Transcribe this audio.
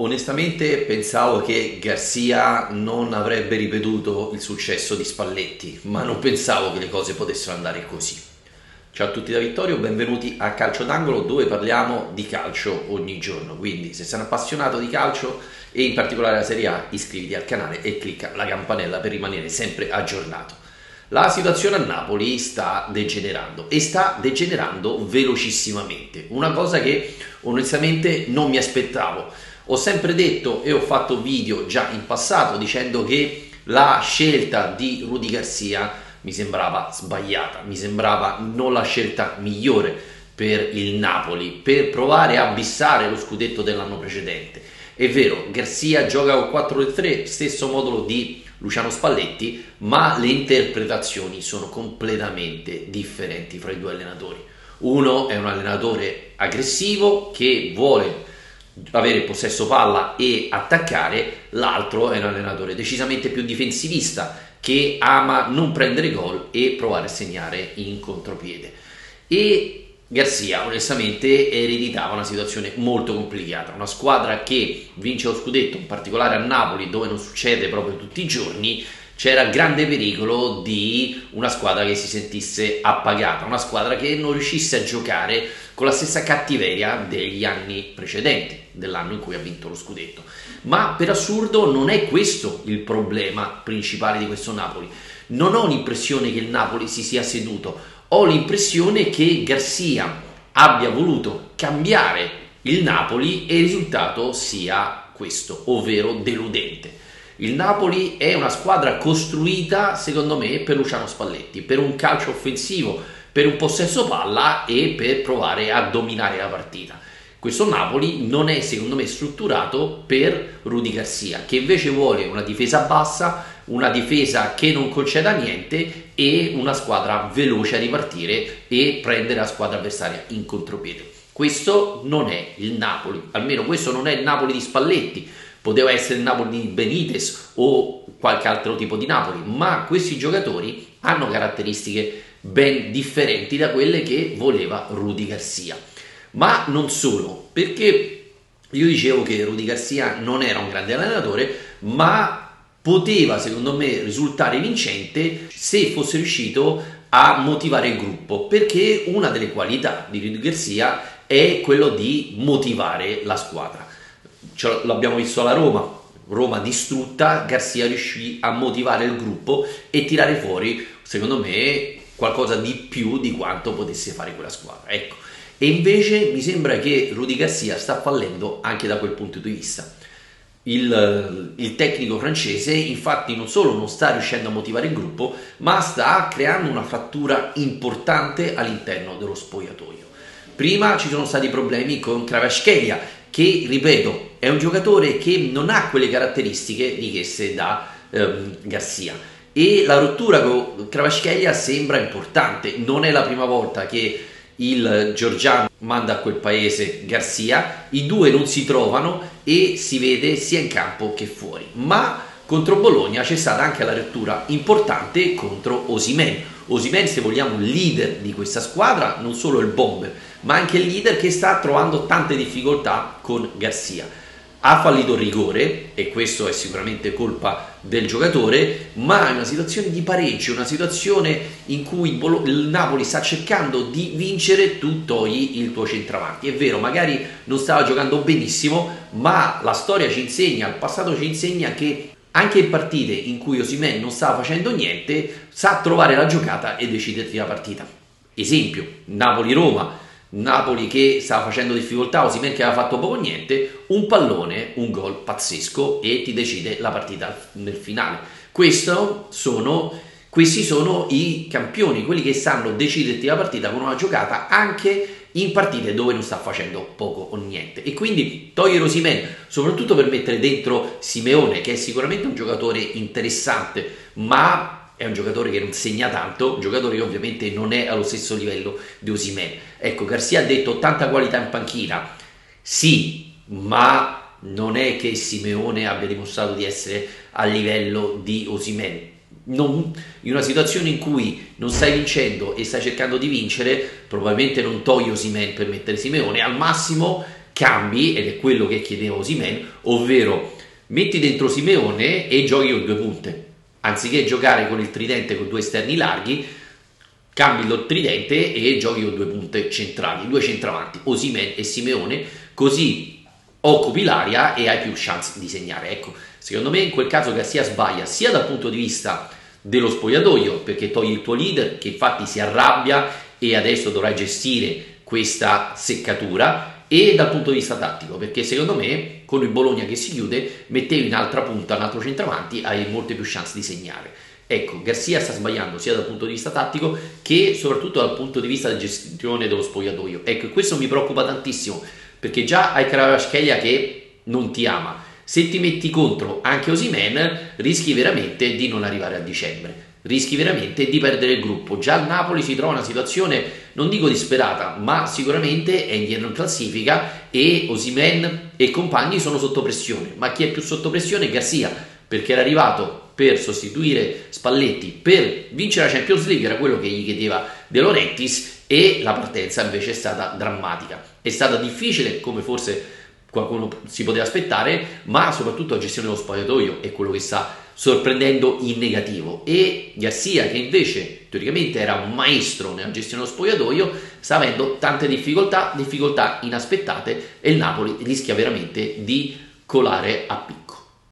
Onestamente pensavo che Garzia non avrebbe ripetuto il successo di Spalletti, ma non pensavo che le cose potessero andare così. Ciao a tutti da Vittorio, benvenuti a Calcio d'Angolo dove parliamo di calcio ogni giorno. Quindi se sei un appassionato di calcio e in particolare la Serie A, iscriviti al canale e clicca la campanella per rimanere sempre aggiornato. La situazione a Napoli sta degenerando e sta degenerando velocissimamente, una cosa che onestamente non mi aspettavo ho sempre detto e ho fatto video già in passato dicendo che la scelta di Rudy Garcia mi sembrava sbagliata, mi sembrava non la scelta migliore per il Napoli per provare a bissare lo scudetto dell'anno precedente. È vero, Garcia gioca con 4-3, stesso modulo di Luciano Spalletti, ma le interpretazioni sono completamente differenti fra i due allenatori. Uno è un allenatore aggressivo che vuole avere possesso palla e attaccare, l'altro è un allenatore decisamente più difensivista che ama non prendere gol e provare a segnare in contropiede. E Garzia onestamente ereditava una situazione molto complicata, una squadra che vince lo scudetto, in particolare a Napoli dove non succede proprio tutti i giorni, c'era grande pericolo di una squadra che si sentisse appagata, una squadra che non riuscisse a giocare con la stessa cattiveria degli anni precedenti, dell'anno in cui ha vinto lo scudetto. Ma per assurdo non è questo il problema principale di questo Napoli. Non ho l'impressione che il Napoli si sia seduto, ho l'impressione che Garcia abbia voluto cambiare il Napoli e il risultato sia questo, ovvero deludente. Il Napoli è una squadra costruita, secondo me, per Luciano Spalletti, per un calcio offensivo, per un possesso palla e per provare a dominare la partita. Questo Napoli non è, secondo me, strutturato per Rudy Garcia, che invece vuole una difesa bassa, una difesa che non conceda niente e una squadra veloce a ripartire e prendere la squadra avversaria in contropiede. Questo non è il Napoli, almeno questo non è il Napoli di Spalletti poteva essere il Napoli di Benitez o qualche altro tipo di Napoli, ma questi giocatori hanno caratteristiche ben differenti da quelle che voleva Rudy Garcia. Ma non solo, perché io dicevo che Rudy Garcia non era un grande allenatore, ma poteva secondo me risultare vincente se fosse riuscito a motivare il gruppo, perché una delle qualità di Rudy Garcia è quello di motivare la squadra ce l'abbiamo visto alla Roma, Roma distrutta, Garzia riuscì a motivare il gruppo e tirare fuori, secondo me, qualcosa di più di quanto potesse fare quella squadra. Ecco. E invece mi sembra che Rudy Garcia sta fallendo anche da quel punto di vista. Il, il, tecnico francese infatti non solo non sta riuscendo a motivare il gruppo, ma sta creando una frattura importante all'interno dello spogliatoio. Prima ci sono stati problemi con Kravashkelia che, ripeto, è un giocatore che non ha quelle caratteristiche richieste da ehm, Garcia. E la rottura con Kravaschelia sembra importante, non è la prima volta che il Giorgiano manda a quel paese Garcia, i due non si trovano e si vede sia in campo che fuori, ma contro Bologna c'è stata anche la rottura importante contro Osimen. Osimen, se vogliamo, leader di questa squadra, non solo il bomber, ma anche il leader che sta trovando tante difficoltà con Garcia. Ha fallito il rigore e questo è sicuramente colpa del giocatore, ma è una situazione di pareggio, una situazione in cui il Napoli sta cercando di vincere, tu togli il tuo centravanti. È vero, magari non stava giocando benissimo, ma la storia ci insegna, il passato ci insegna che anche in partite in cui Osimen non stava facendo niente, sa trovare la giocata e deciderti la partita. Esempio, Napoli-Roma, Napoli che stava facendo difficoltà, Osimen che aveva fatto poco niente, un pallone, un gol pazzesco e ti decide la partita nel finale. Sono, questi sono i campioni, quelli che sanno deciderti la partita con una giocata anche in partite dove non sta facendo poco o niente. E quindi togliere Osimen, soprattutto per mettere dentro Simeone, che è sicuramente un giocatore interessante, ma è un giocatore che non segna tanto, un giocatore che ovviamente non è allo stesso livello di Osimen. Ecco, Garcia ha detto tanta qualità in panchina, sì, ma non è che Simeone abbia dimostrato di essere a livello di Osimen non, in una situazione in cui non stai vincendo e stai cercando di vincere, probabilmente non togli Osimen per mettere Simeone, al massimo cambi, ed è quello che chiedeva Osimen, ovvero metti dentro Simeone e giochi con due punte. Anziché giocare con il tridente con due esterni larghi, cambi il tridente e giochi con due punte centrali, due centravanti, Osimen e Simeone, così occupi l'aria e hai più chance di segnare. Ecco, secondo me in quel caso Garcia sbaglia sia dal punto di vista dello spogliatoio, perché togli il tuo leader che infatti si arrabbia e adesso dovrai gestire questa seccatura, e dal punto di vista tattico, perché secondo me con il Bologna che si chiude mettevi in altra punta un altro centravanti, hai molte più chance di segnare. Ecco, Garcia sta sbagliando sia dal punto di vista tattico che soprattutto dal punto di vista di gestione dello spogliatoio. Ecco, questo mi preoccupa tantissimo, perché già hai Kravashkelia che non ti ama. Se ti metti contro anche Osimen, rischi veramente di non arrivare a dicembre rischi veramente di perdere il gruppo. Già il Napoli si trova in una situazione, non dico disperata, ma sicuramente è indietro in classifica e Osimen e compagni sono sotto pressione. Ma chi è più sotto pressione? Garcia, perché era arrivato per sostituire Spalletti per vincere la Champions League, era quello che gli chiedeva De Laurentiis e la partenza invece è stata drammatica. È stata difficile, come forse qualcuno si poteva aspettare, ma soprattutto la gestione dello spogliatoio è quello che sta sorprendendo in negativo e Garcia che invece teoricamente era un maestro nella gestione dello spogliatoio sta avendo tante difficoltà, difficoltà inaspettate e il Napoli rischia veramente di colare a picco.